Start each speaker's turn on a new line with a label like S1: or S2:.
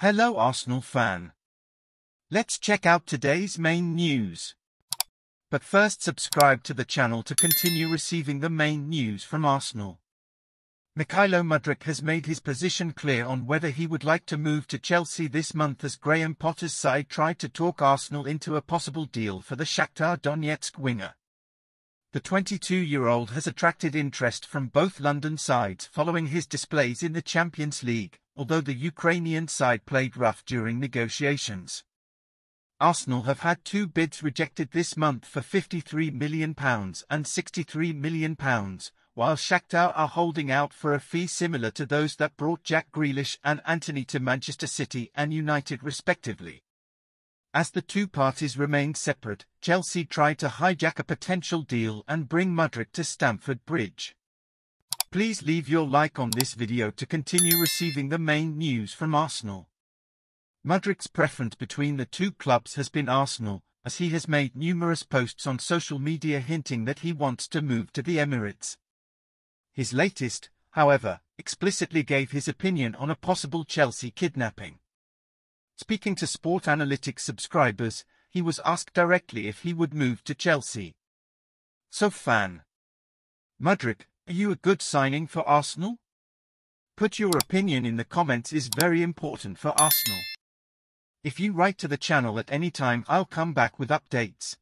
S1: Hello Arsenal fan. Let's check out today's main news. But first subscribe to the channel to continue receiving the main news from Arsenal. Mykhailo Mudryk has made his position clear on whether he would like to move to Chelsea this month as Graham Potter's side tried to talk Arsenal into a possible deal for the Shakhtar Donetsk winger. The 22-year-old has attracted interest from both London sides following his displays in the Champions League, although the Ukrainian side played rough during negotiations. Arsenal have had two bids rejected this month for £53 million and £63 million, while Shakhtar are holding out for a fee similar to those that brought Jack Grealish and Antony to Manchester City and United respectively. As the two parties remained separate, Chelsea tried to hijack a potential deal and bring Mudryk to Stamford Bridge. Please leave your like on this video to continue receiving the main news from Arsenal. Mudryk's preference between the two clubs has been Arsenal, as he has made numerous posts on social media hinting that he wants to move to the Emirates. His latest, however, explicitly gave his opinion on a possible Chelsea kidnapping. Speaking to Sport Analytics subscribers, he was asked directly if he would move to Chelsea. So fan. Mudryk, are you a good signing for Arsenal? Put your opinion in the comments is very important for Arsenal. If you write to the channel at any time I'll come back with updates.